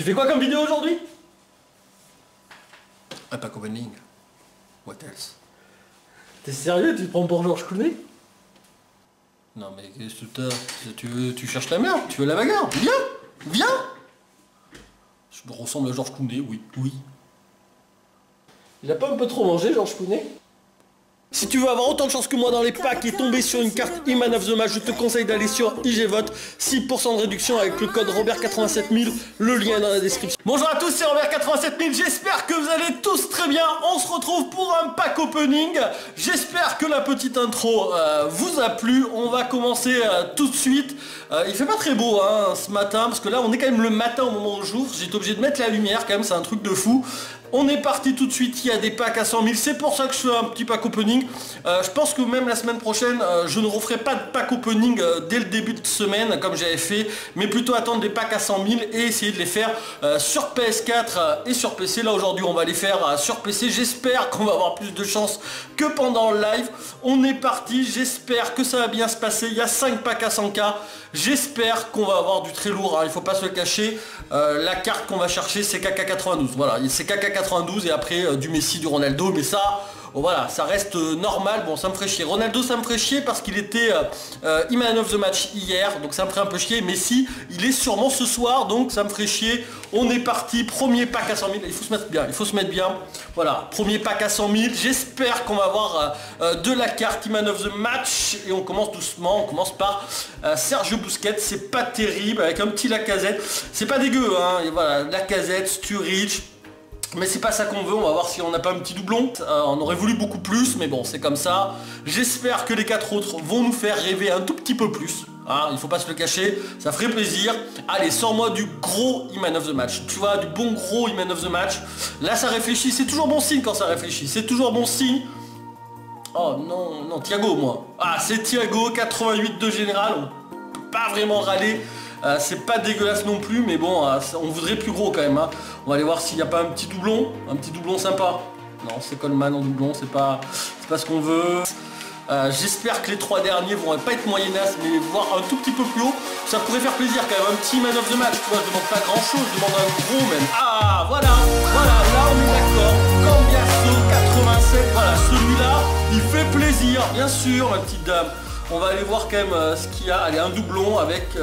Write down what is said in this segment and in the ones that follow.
Tu fais quoi comme vidéo aujourd'hui? Un pack opening. What else? T'es sérieux? Tu te prends pour Georges Clooney? Non mais qu'est-ce que t'as? Tu, veux, tu cherches la merde? Tu veux la bagarre? Viens! Viens! Je me ressemble à Georges Clooney, oui, oui. Il a pas un peu trop mangé Georges Clooney? Si tu veux avoir autant de chance que moi dans les packs et tomber sur une carte Iman of the Match, je te conseille d'aller sur IGVote. 6% de réduction avec le code Robert87000. Le lien est dans la description. Bonjour à tous, c'est Robert87000. J'espère que vous allez tous très bien. On se retrouve pour un pack opening. J'espère que la petite intro euh, vous a plu. On va commencer euh, tout de suite. Euh, il fait pas très beau hein, ce matin parce que là on est quand même le matin au moment où j'ouvre. Été obligé de mettre la lumière quand même, c'est un truc de fou. On est parti tout de suite, il y a des packs à 100 000, c'est pour ça que je fais un petit pack opening. Euh, je pense que même la semaine prochaine, euh, je ne referai pas de pack opening euh, dès le début de semaine, comme j'avais fait, mais plutôt attendre des packs à 100 000 et essayer de les faire sur PS4 et sur PC. Là aujourd'hui, on va les faire sur PC. J'espère qu'on va avoir plus de chance que pendant le live. On est parti, j'espère que ça va bien se passer. Il y a 5 packs à 100k. J'espère qu'on va avoir du très lourd, hein. il faut pas se le cacher. la carte qu'on va chercher, c'est KK92. Voilà, c'est KK92 et après euh, du Messi, du Ronaldo, mais ça, voilà, ça reste euh, normal. Bon, ça me ferait chier. Ronaldo, ça me ferait chier parce qu'il était euh, Iman of the match hier, donc ça me ferait un peu chier. Messi, il est sûrement ce soir, donc ça me ferait chier. On est parti, premier pack à 100 000. Il faut se mettre bien, il faut se mettre bien. Voilà, premier pack à 100 000. J'espère qu'on va avoir de la carte Iman of the match et on commence doucement. On commence par Sergio Busquets. C'est pas terrible avec un petit Lacazette. C'est pas dégueu, hein. Et voilà, Lacazette, Sturridge. Mais c'est pas ça qu'on veut, on va voir si on n'a pas un petit doublon. Euh, on aurait voulu beaucoup plus, mais bon, c'est comme ça. J'espère que les quatre autres vont nous faire rêver un tout petit peu plus. Hein, il faut pas se le cacher, ça ferait plaisir. Allez, sors-moi du gros Iman of the Match. Tu vois, du bon gros Iman of the Match. Là, ça réfléchit, c'est toujours bon signe quand ça réfléchit. C'est toujours bon signe. Oh non, non, Thiago, moi. Ah, c'est Thiago, 88 de général. On peut pas vraiment râler. Euh, c'est pas dégueulasse non plus, mais bon, euh, on voudrait plus gros quand même. Hein. On va aller voir s'il n'y a pas un petit doublon, un petit doublon sympa. Non, c'est Coleman en doublon, c'est pas, pas ce qu'on veut. Euh, j'espère que les trois derniers vont pas être moyennas, mais voir un tout petit peu plus haut. Ça pourrait faire plaisir quand même. Un petit man of the match, tu vois, je demande pas grand chose, je demande un gros même. Ah, voilà, voilà, là on est d'accord. Cambiasso 87, voilà, celui-là, il fait plaisir, bien sûr, ma petite dame. On va aller voir quand même ce qu'il y a. Allez, un doublon avec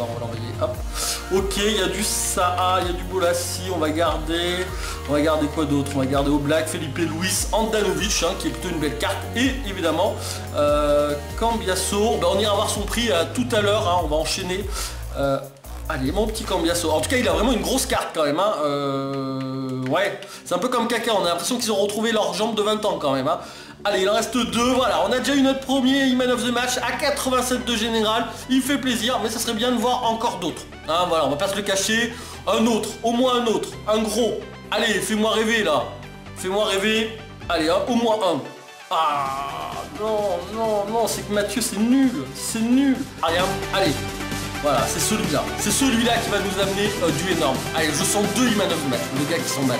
on va l'envoyer. Ok, il y a du Saha, il y a du Bolassi, on va garder. On va garder quoi d'autre? On va garder au black Felipe Luis Andanovic, hein, qui est plutôt une belle carte. Et évidemment, euh, Cambiasso. Ben, on ira voir son prix euh, tout à l'heure, hein, on va enchaîner. Euh, allez, mon petit Cambiasso. En tout cas, il a vraiment une grosse carte quand même. Hein. ouais, c'est un peu comme Kaka. On a l'impression qu'ils ont retrouvé leur jambe de 20 ans quand même. Allez, il en reste deux, voilà, on a déjà eu notre premier Iman of the Match à 87 de général, il fait plaisir, mais ça serait bien de voir encore d'autres. Hein, voilà, on va pas se le cacher, un autre, au moins un autre, un gros. Allez, fais-moi rêver là, fais-moi rêver, allez, au moins un. Ah, non, non, non, c'est que Mathieu, c'est nul, c'est nul. Allez, allez, voilà, c'est celui-là. C'est celui-là qui va nous amener euh, du énorme. Allez, je sens deux Iman of the Match, le gars qui s'en bat.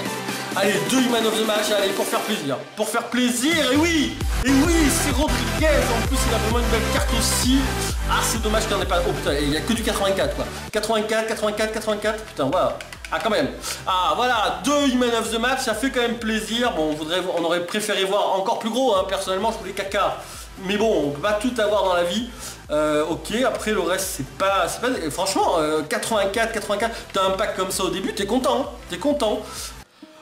Allez, deux Human of the Match, allez, pour faire plaisir. Pour faire plaisir, et oui Et oui, c'est Rodriguez En plus, il a vraiment une belle carte aussi. Ah, c'est dommage qu'il n'y en ait pas... Oh putain, il n'y a que du 84, quoi. 84, 84, 84, putain, voilà. Ah quand même Ah voilà, deux Human of the Match, ça fait quand même plaisir. Bon, on, voudrait, on aurait préféré voir encore plus gros, hein. personnellement, je voulais caca. Mais bon, on peut pas tout avoir dans la vie. Euh, ok, après le reste c'est pas, pas... Franchement, 84, 84, t'as un pack comme ça au début, t'es content, hein. t'es content.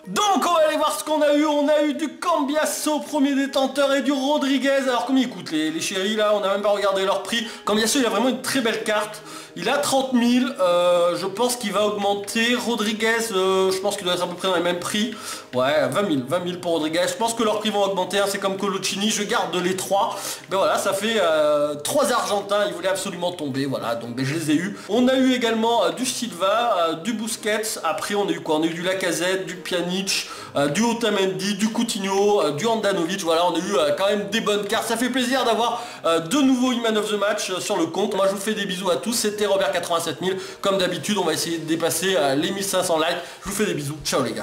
Donc on va aller voir ce qu'on a eu. On a eu du Cambiasso, premier détenteur, et du Rodriguez. Alors combien ils coûtent les, les chéris là? On n'a même pas regardé leur prix. Cambiasso il a vraiment une très belle carte. Il a 30 000, euh, je pense qu'il va augmenter. Rodriguez, euh, je pense qu'il doit être à peu près dans les mêmes prix. Ouais, 20 000, 20 000 pour Rodriguez. Je pense que leurs prix vont augmenter, hein. c'est comme Coloccini, je garde les trois. Ben voilà, ça fait euh, trois Argentins, ils voulaient absolument tomber, voilà, donc ben, je les ai eu. On a eu également du Silva, du Busquets, après on a eu quoi? On a eu du Lacazette, du Pjanic, du Otamendi, du Coutinho, du Andanovic, voilà, on a eu quand même des bonnes cartes. Ça fait plaisir d'avoir de nouveaux Human of the Match sur le compte. Moi je vous fais des bisous à tous, c'était Robert 87 000. Comme d'habitude, on va essayer de dépasser euh, les 1500 likes. Je vous fais des bisous. Ciao les gars.